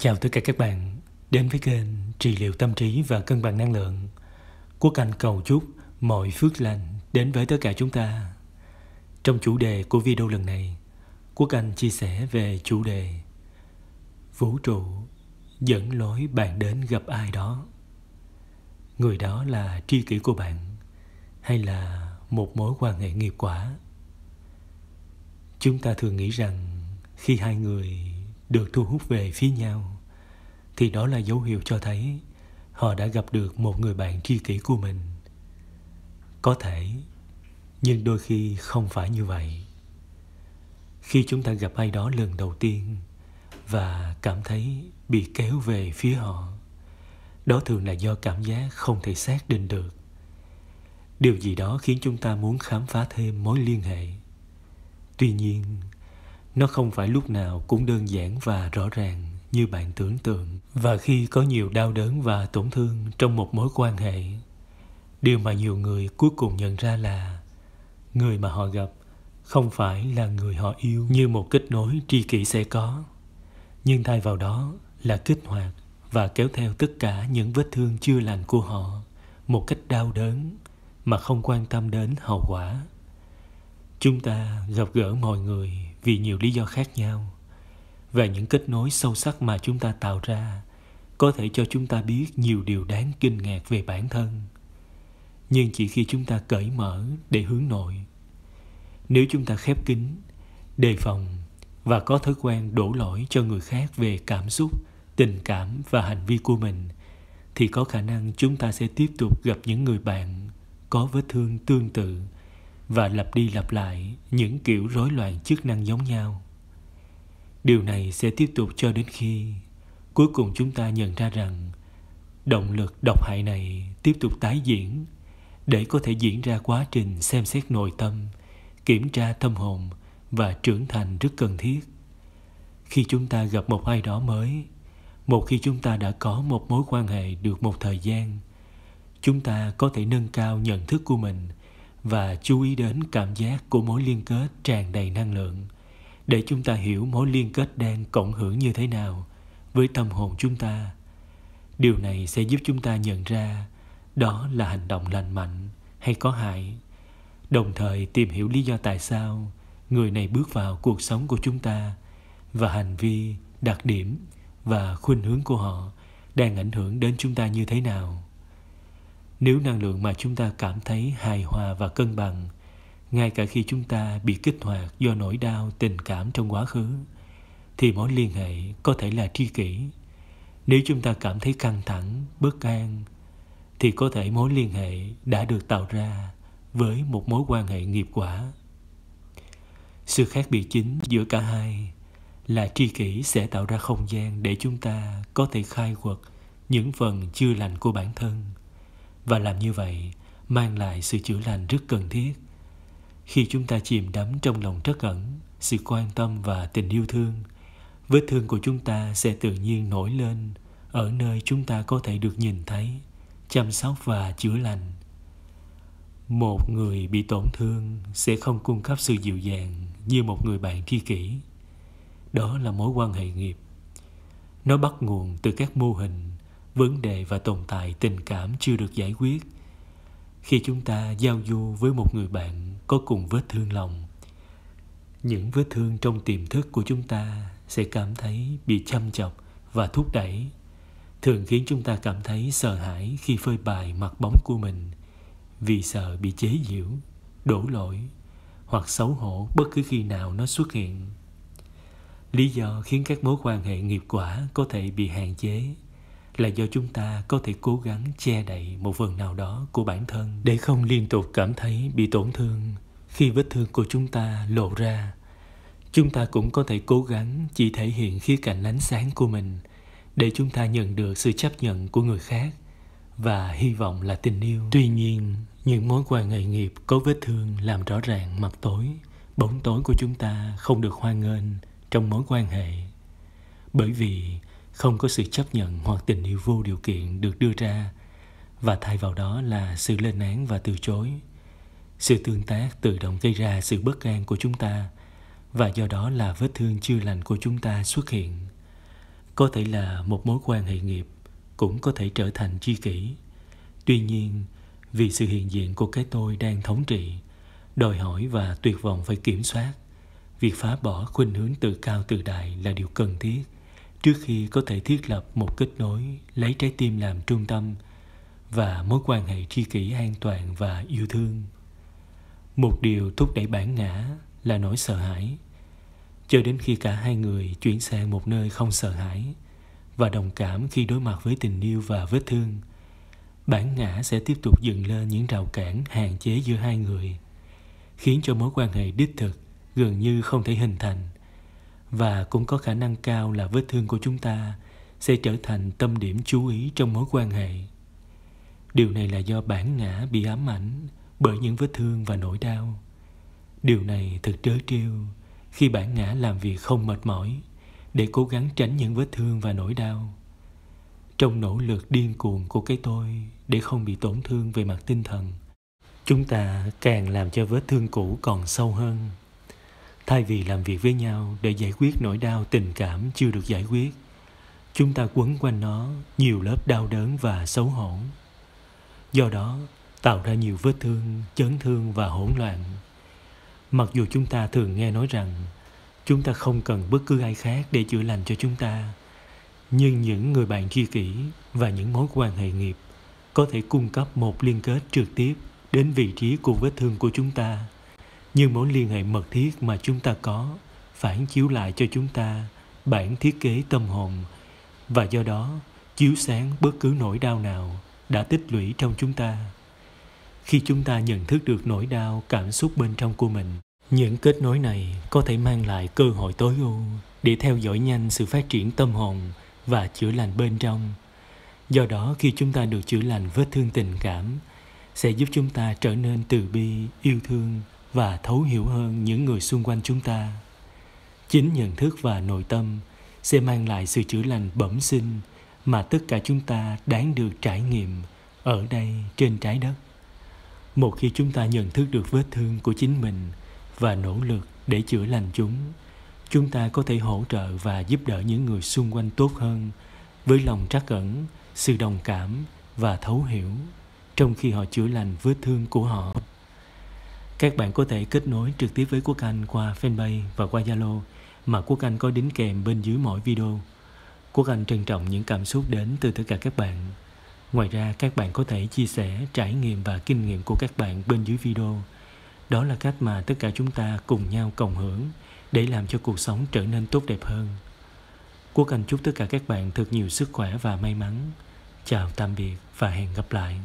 Chào tất cả các bạn đến với kênh trị liệu tâm trí và cân bằng năng lượng. Quốc Anh cầu chúc mọi phước lành đến với tất cả chúng ta. Trong chủ đề của video lần này, Quốc Anh chia sẻ về chủ đề Vũ trụ dẫn lối bạn đến gặp ai đó. Người đó là tri kỷ của bạn hay là một mối quan hệ nghiệp quả. Chúng ta thường nghĩ rằng khi hai người được thu hút về phía nhau. Thì đó là dấu hiệu cho thấy họ đã gặp được một người bạn tri kỷ của mình. Có thể, nhưng đôi khi không phải như vậy. Khi chúng ta gặp ai đó lần đầu tiên và cảm thấy bị kéo về phía họ, đó thường là do cảm giác không thể xác định được. Điều gì đó khiến chúng ta muốn khám phá thêm mối liên hệ. Tuy nhiên nó không phải lúc nào cũng đơn giản và rõ ràng như bạn tưởng tượng. Và khi có nhiều đau đớn và tổn thương trong một mối quan hệ, điều mà nhiều người cuối cùng nhận ra là người mà họ gặp không phải là người họ yêu như một kết nối tri kỷ sẽ có, nhưng thay vào đó là kích hoạt và kéo theo tất cả những vết thương chưa lành của họ một cách đau đớn mà không quan tâm đến hậu quả. Chúng ta gặp gỡ mọi người vì nhiều lý do khác nhau. Và những kết nối sâu sắc mà chúng ta tạo ra có thể cho chúng ta biết nhiều điều đáng kinh ngạc về bản thân. Nhưng chỉ khi chúng ta cởi mở để hướng nội, nếu chúng ta khép kín, đề phòng và có thói quen đổ lỗi cho người khác về cảm xúc, tình cảm và hành vi của mình, thì có khả năng chúng ta sẽ tiếp tục gặp những người bạn có vết thương tương tự và lặp đi lặp lại những kiểu rối loạn chức năng giống nhau. Điều này sẽ tiếp tục cho đến khi cuối cùng chúng ta nhận ra rằng động lực độc hại này tiếp tục tái diễn để có thể diễn ra quá trình xem xét nội tâm, kiểm tra tâm hồn và trưởng thành rất cần thiết. Khi chúng ta gặp một ai đó mới, một khi chúng ta đã có một mối quan hệ được một thời gian, chúng ta có thể nâng cao nhận thức của mình và chú ý đến cảm giác của mối liên kết tràn đầy năng lượng. Để chúng ta hiểu mối liên kết đang cộng hưởng như thế nào với tâm hồn chúng ta, điều này sẽ giúp chúng ta nhận ra đó là hành động lành mạnh hay có hại. Đồng thời tìm hiểu lý do tại sao người này bước vào cuộc sống của chúng ta và hành vi, đặc điểm và khuynh hướng của họ đang ảnh hưởng đến chúng ta như thế nào nếu năng lượng mà chúng ta cảm thấy hài hòa và cân bằng, ngay cả khi chúng ta bị kích hoạt do nỗi đau tình cảm trong quá khứ, thì mối liên hệ có thể là tri kỷ. Nếu chúng ta cảm thấy căng thẳng, bất an, thì có thể mối liên hệ đã được tạo ra với một mối quan hệ nghiệp quả. Sự khác biệt chính giữa cả hai là tri kỷ sẽ tạo ra không gian để chúng ta có thể khai quật những phần chưa lành của bản thân và làm như vậy, mang lại sự chữa lành rất cần thiết. Khi chúng ta chìm đắm trong lòng trắc ẩn, sự quan tâm và tình yêu thương, vết thương của chúng ta sẽ tự nhiên nổi lên ở nơi chúng ta có thể được nhìn thấy, chăm sóc và chữa lành. Một người bị tổn thương sẽ không cung cấp sự dịu dàng như một người bạn tri kỷ. Đó là mối quan hệ nghiệp. Nó bắt nguồn từ các mô hình vấn đề và tồn tại tình cảm chưa được giải quyết. Khi chúng ta giao du với một người bạn có cùng vết thương lòng, những vết thương trong tiềm thức của chúng ta sẽ cảm thấy bị chăm chọc và thúc đẩy, thường khiến chúng ta cảm thấy sợ hãi khi phơi bày mặt bóng của mình vì sợ bị chế giễu, đổ lỗi hoặc xấu hổ bất cứ khi nào nó xuất hiện. Lý do khiến các mối quan hệ nghiệp quả có thể bị hạn chế là do chúng ta có thể cố gắng che đậy một phần nào đó của bản thân để không liên tục cảm thấy bị tổn thương. Khi vết thương của chúng ta lộ ra, chúng ta cũng có thể cố gắng chỉ thể hiện khía cạnh ánh sáng của mình để chúng ta nhận được sự chấp nhận của người khác và hy vọng là tình yêu. Tuy nhiên, những mối quan hệ nghiệp có vết thương làm rõ ràng mặt tối, bóng tối của chúng ta không được hoan nghênh trong mối quan hệ. Bởi vì không có sự chấp nhận hoặc tình yêu vô điều kiện được đưa ra, và thay vào đó là sự lên án và từ chối. Sự tương tác tự động gây ra sự bất an của chúng ta, và do đó là vết thương chưa lành của chúng ta xuất hiện. Có thể là một mối quan hệ nghiệp cũng có thể trở thành tri kỷ. Tuy nhiên, vì sự hiện diện của cái tôi đang thống trị, đòi hỏi và tuyệt vọng phải kiểm soát, việc phá bỏ khuynh hướng tự cao tự đại là điều cần thiết trước khi có thể thiết lập một kết nối lấy trái tim làm trung tâm và mối quan hệ tri kỷ an toàn và yêu thương. Một điều thúc đẩy bản ngã là nỗi sợ hãi. Cho đến khi cả hai người chuyển sang một nơi không sợ hãi và đồng cảm khi đối mặt với tình yêu và vết thương, bản ngã sẽ tiếp tục dựng lên những rào cản hạn chế giữa hai người, khiến cho mối quan hệ đích thực gần như không thể hình thành và cũng có khả năng cao là vết thương của chúng ta sẽ trở thành tâm điểm chú ý trong mối quan hệ. Điều này là do bản ngã bị ám ảnh bởi những vết thương và nỗi đau. Điều này thật trớ trêu khi bản ngã làm việc không mệt mỏi để cố gắng tránh những vết thương và nỗi đau. Trong nỗ lực điên cuồng của cái tôi để không bị tổn thương về mặt tinh thần, chúng ta càng làm cho vết thương cũ còn sâu hơn thay vì làm việc với nhau để giải quyết nỗi đau tình cảm chưa được giải quyết, chúng ta quấn quanh nó nhiều lớp đau đớn và xấu hổ. Do đó, tạo ra nhiều vết thương, chấn thương và hỗn loạn. Mặc dù chúng ta thường nghe nói rằng chúng ta không cần bất cứ ai khác để chữa lành cho chúng ta, nhưng những người bạn tri kỷ và những mối quan hệ nghiệp có thể cung cấp một liên kết trực tiếp đến vị trí của vết thương của chúng ta nhưng mối liên hệ mật thiết mà chúng ta có, phản chiếu lại cho chúng ta bản thiết kế tâm hồn. Và do đó, chiếu sáng bất cứ nỗi đau nào đã tích lũy trong chúng ta. Khi chúng ta nhận thức được nỗi đau, cảm xúc bên trong của mình, những kết nối này có thể mang lại cơ hội tối ưu để theo dõi nhanh sự phát triển tâm hồn và chữa lành bên trong. Do đó, khi chúng ta được chữa lành vết thương tình cảm, sẽ giúp chúng ta trở nên từ bi, yêu thương và thấu hiểu hơn những người xung quanh chúng ta. Chính nhận thức và nội tâm sẽ mang lại sự chữa lành bẩm sinh mà tất cả chúng ta đáng được trải nghiệm ở đây trên trái đất. Một khi chúng ta nhận thức được vết thương của chính mình và nỗ lực để chữa lành chúng chúng ta có thể hỗ trợ và giúp đỡ những người xung quanh tốt hơn với lòng trắc ẩn, sự đồng cảm và thấu hiểu trong khi họ chữa lành vết thương của họ các bạn có thể kết nối trực tiếp với Quốc Anh qua fanpage và qua Zalo mà Quốc Anh có đính kèm bên dưới mỗi video. Quốc Anh trân trọng những cảm xúc đến từ tất cả các bạn. Ngoài ra, các bạn có thể chia sẻ trải nghiệm và kinh nghiệm của các bạn bên dưới video. Đó là cách mà tất cả chúng ta cùng nhau cộng hưởng để làm cho cuộc sống trở nên tốt đẹp hơn. Quốc Anh chúc tất cả các bạn thật nhiều sức khỏe và may mắn. Chào tạm biệt và hẹn gặp lại.